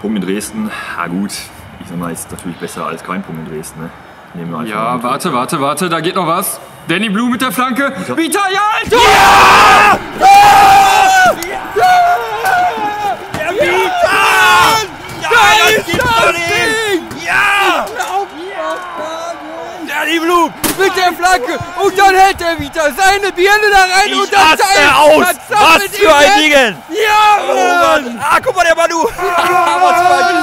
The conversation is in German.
Punkt in Dresden, ah gut, ich sag mal, ist natürlich besser als kein Punkt in Dresden. Ne? Nehmen wir einfach Ja, warte, warte, warte, da geht noch was. Danny Blue mit der Flanke. Vita, ja, Alter! das Danny Blum mit der Flanke und dann hält er wieder seine Birne da rein Ich und dann zeigt- aus! Was für ein Ding! Ja, Oh Mann! Mann! Ah, guck mal, der Manu! Ja!